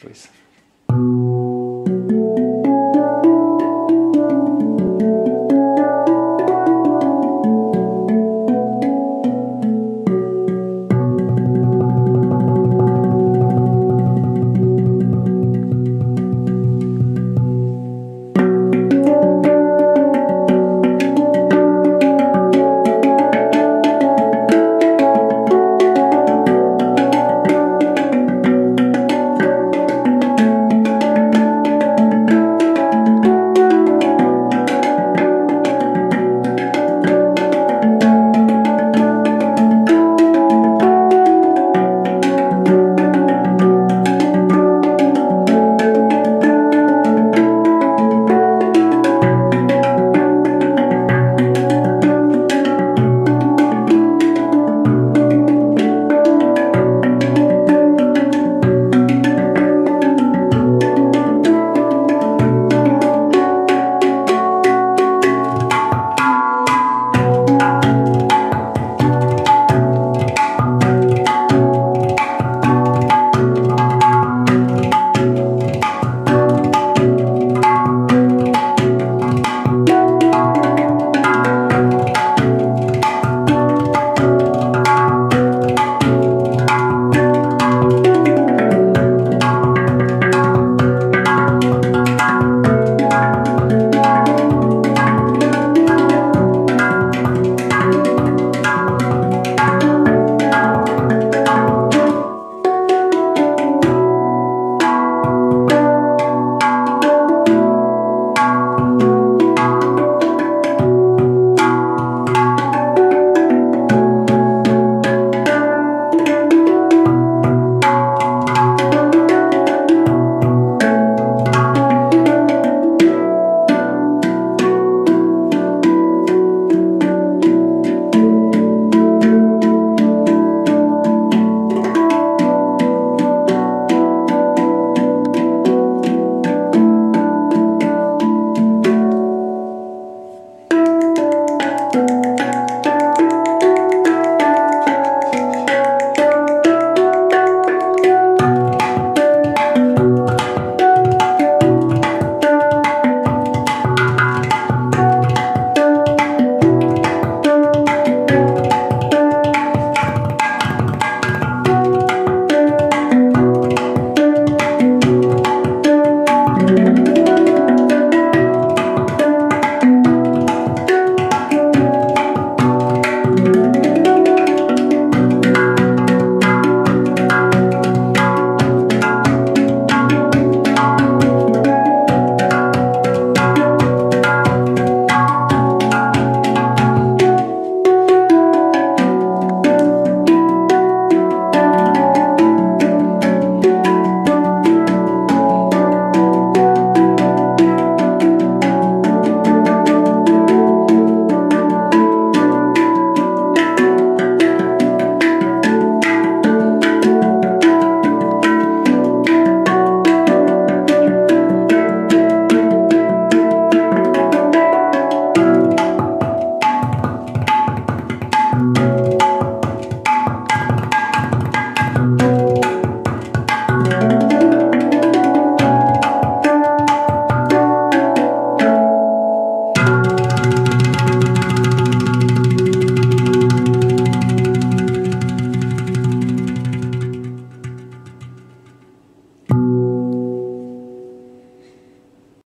please.